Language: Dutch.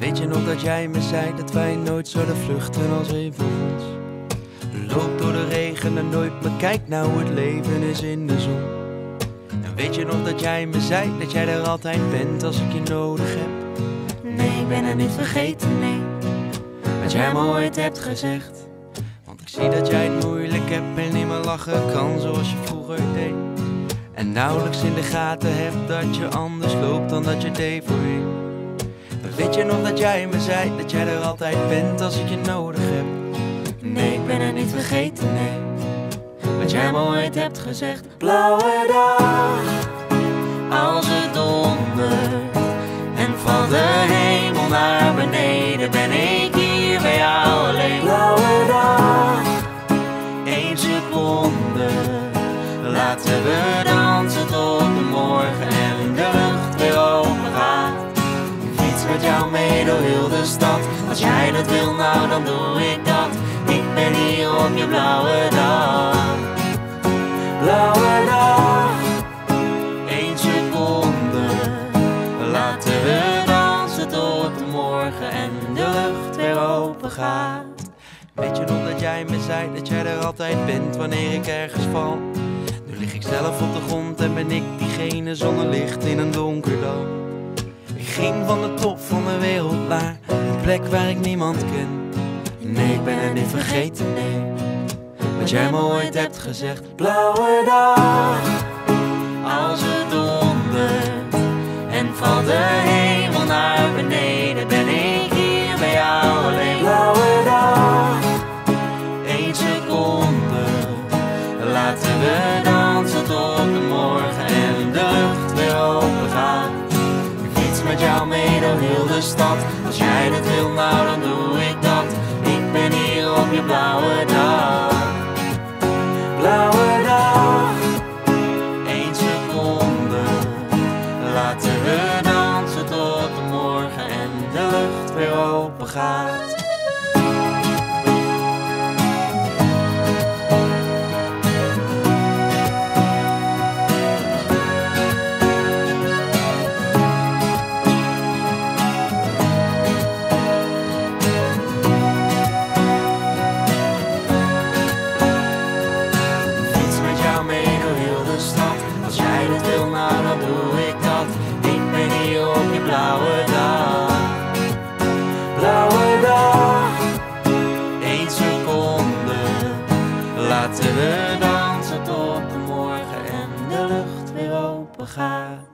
Weet je nog dat jij me zei dat wij nooit zouden vluchten als ons? Loop door de regen en nooit bekijkt naar hoe het leven is in de zon. En weet je nog dat jij me zei dat jij er altijd bent als ik je nodig heb? Nee, ik ben er niet vergeten, nee. Wat jij me ooit hebt gezegd. Want ik zie dat jij het moeilijk hebt en niet meer lachen kan zoals je vroeger deed. En nauwelijks in de gaten hebt dat je anders loopt dan dat je deed voorheen. Weet je nog dat jij me zei dat jij er altijd bent als ik je nodig heb? Nee, ik ben er niet vergeten, nee. Wat jij me ooit hebt gezegd. Blauwe dag, als het dondert mee door heel de stad, als jij dat wil nou dan doe ik dat. Ik ben hier op je blauwe dag. Blauwe dag, één seconde. Laten we dansen tot morgen en de lucht weer open gaat. Weet je nog dat jij me zei dat jij er altijd bent wanneer ik ergens val? Nu lig ik zelf op de grond en ben ik diegene zonder licht in een donker dal. Ging van de top van de wereld naar een plek waar ik niemand ken. Nee, ik ben er niet vergeten, nee. Wat jij me ooit hebt gezegd. Blauwe dag, als het dondert door heel de stad, als jij dat wil nou dan doe ik dat. Ik ben hier op je blauwe dag. Blauwe dag, één seconde. Laten we dansen tot de morgen en de lucht weer open gaat. Nou dan doe ik dat. Ik ben hier op je blauwe dag. Blauwe dag, één seconde. Laten we dansen tot de morgen en de lucht weer open gaat.